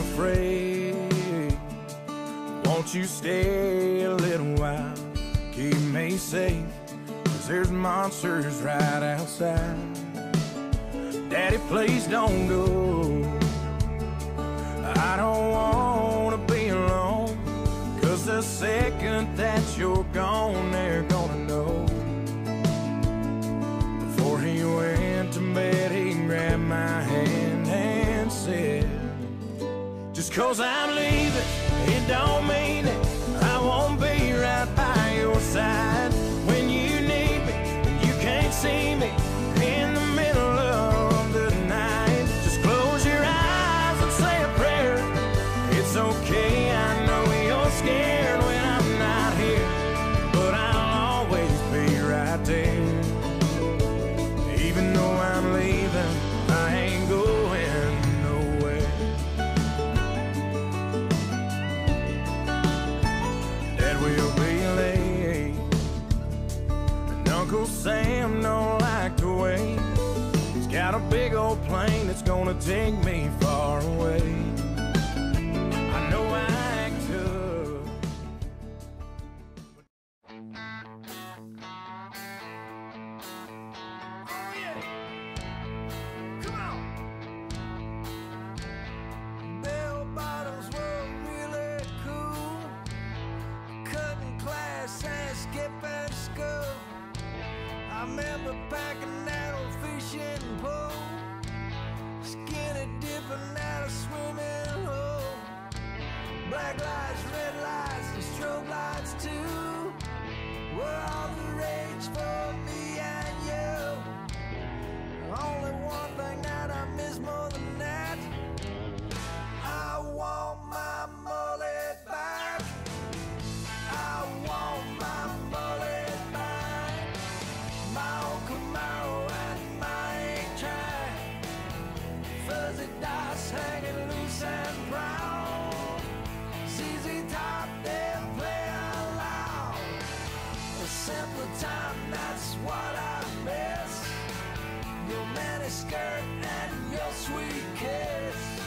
afraid. Won't you stay a little while? Keep me safe, cause there's monsters right outside. Daddy, please don't go. I'm leaving, it don't mean that I won't be right by your side. When you need me, and you can't see me in the middle of the night. Just close your eyes and say a prayer. It's okay, Uncle Sam don't like to wait. He's got a big old plane that's gonna take me far away. I know I act tough. Oh yeah! Come on! Bell bottoms were really cool. Cutting class and skipping remember packing that old fishing pole. Skinny dipping out a swimming hole. Black lights, the time, that's what I miss. Your miniskirt and your sweet kiss.